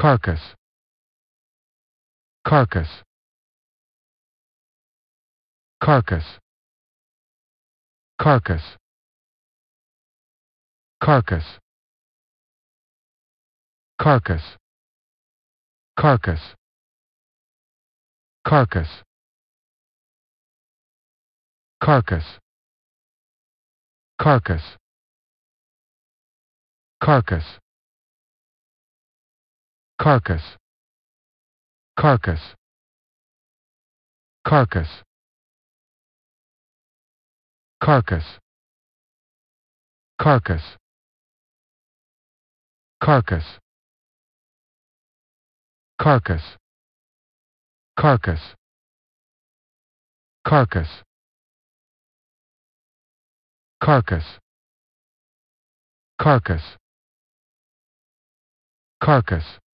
charcas charcas charcas charcas charcas charcas charcas charcas charcas charcas charcas charcas charcas charcas charcas charcas charcas charcas charcas charcas charcas charcas charcas